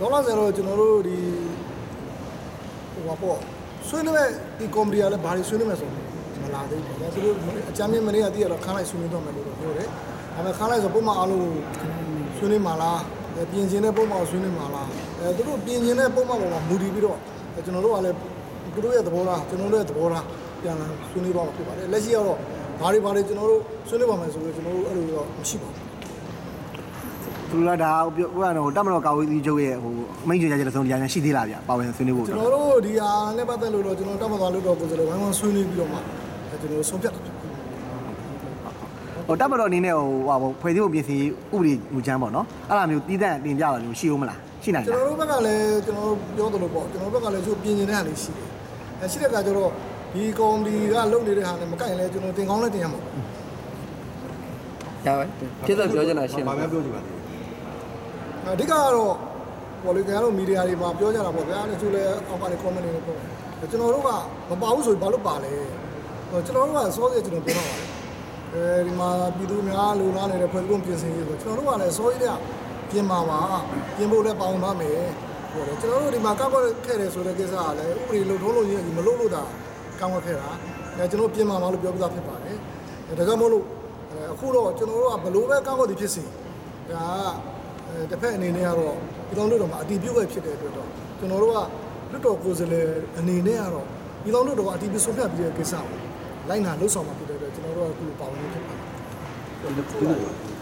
တော့လာဆိုတော့ကျွန်တော်တို့ဒီဟိုပါပေါ့ဆွေးနွေးမဲ့ဒီကွန်ပဏီကလည်းဘာတွေဆွေးနွေးမဲ့ဆိုမလာသေးဘူးဒါသူတို့အကြမ်းမြင့်မနေ့ကတည်းကတော့ခန်းလိုက်ဆွေးနွေးတော့မယ်လို့ပြောတယ်ဒါပေမဲ့ခန်းလိုက်ဆိုပုံမှန်အားလုံးဆွေးနွေးမှာလားပြင်ကျင်တဲ့ပုံမှန်ဆွေးနွေးမှာလားအဲသူတို့ပြင်ကျင်တဲ့ပုံမှန်ပေါ်မှာမူတည်ပြီးတော့ကျွန်တော်တို့ကလည်းသူတို့ရဲ့သဘောထားကျွန်တော်တို့ရဲ့သဘောထားပြန်လာဆွေးနွေးတော့မှာဖြစ်ပါတယ်လက်ရှိကတော့ဘာတွေဘာတွေကျွန်တော်တို့ဆွေးနွေးပါမယ်ဆိုတော့ကျွန်တော်တို့အဲ့လိုတော့မရှိပါဘူး သူကဒါပြောဥက္ကတော့တမတော်ကာဝေးကြီးချုပ်ရဲ့ဟိုအမိန့်ကြေညာချက်တစ်စုံတရားများရှိသေးလားဗျပါဝင်ဆွေးနွေးဖို့ကျွန်တော်တို့ဒီဟာနဲ့ပတ်သက်လို့တော့ကျွန်တော်တတ်မှတ်သွားလို့တော့ကိုယ်စားလှယ်ဝိုင်းဝန်းဆွေးနွေးပြီးတော့မှအဲကျွန်တော်တို့ဆုံးဖြတ်တာဖြစ်ပါတယ်ဟိုတမတော်အနေနဲ့ဟိုဟာဖွဲ့စည်းဖို့ပြင်ဆင်ဥပဒေမူချမ်းပေါ့နော်အဲ့လိုမျိုးတည်တဲ့တင်ပြတာမျိုးရှိဦးမလားရှိနိုင်ကျွန်လားတော်တို့ဘက်ကလည်းကျွန်တော်တို့ပြောသလိုပေါ့ကျွန်တော်တို့ဘက်ကလည်းသူပြင်နေတဲ့ဟာလေးရှိတယ်အဲရှိတဲ့အခါကျတော့ဒီကော်မတီကလုပ်နေတဲ့ဟာနဲ့မကိုက်ရင်လည်းကျွန်တော်တင်ကောင်းလည်းတင်ရမှာပေါ့ရပါဖြစ်တော့ပြောချင်တာရှင်းဘာပါများပြောချင်ပါလဲ အဓိကကတော့ပေါ်လေကျွန်တော်တို့မီဒီယာတွေမှာပြောကြတာပေါ့ဗျာတချို့လည်းအောက်ကနေ comment တွေနဲ့ပြောတယ်ကျွန်တော်တို့ကမပါဘူးဆိုရင်ဘာလို့ပါလဲဟိုကျွန်တော်တို့ကစောစေကျွန်တော်ပြောတော့ပါတယ်အဲဒီမှာပြည်သူများလူလားနေတဲ့ဖွဲ့စည်းပုံပြင်ဆင်ရေးဆိုကျွန်တော်တို့ကလည်းစောကြီးတဲ့ပြင်ပါပါပြင်ဖို့လည်းပေါင်းသွားမယ်ဟိုတယ်ကျွန်တော်တို့ဒီမှာကောက်ကွက်ခဲ့တယ်ဆိုတဲ့ကိစ္စကလည်းဥပဒေလုံထုံးလို့ရရင်မလုပ်လို့တာကောက်ကွက်ခဲ့တာအဲကျွန်တော်ပြင်ပါပါလို့ပြောပြတာဖြစ်ပါတယ်ဒါကြောင့်မို့လို့အခုတော့ကျွန်တော်တို့ကဘလို့ပဲကောက်ကွက်သည်ဖြစ်စီဒါက အဲတစ်ဖက်အနေနဲ့ကတော့ပြည်တော်လွတ်တော်မှာအတီးပြုတ်ပဲဖြစ်တဲ့အတွက်တော့ကျွန်တော်တို့ကလွတ်တော်ကိုယ်စားလှယ်အနေနဲ့ကတော့ပြည်တော်လွတ်တော်ကအတီးပြုတ်ဆုံးဖြတ်ပြီးတဲ့ကိစ္စကိုလိုက်နာလှုပ်ဆောင်မှာဖြစ်တဲ့အတွက်ကျွန်တော်တို့ကအခုပါဝင်နေဖြစ်ပါတယ်ဒီလို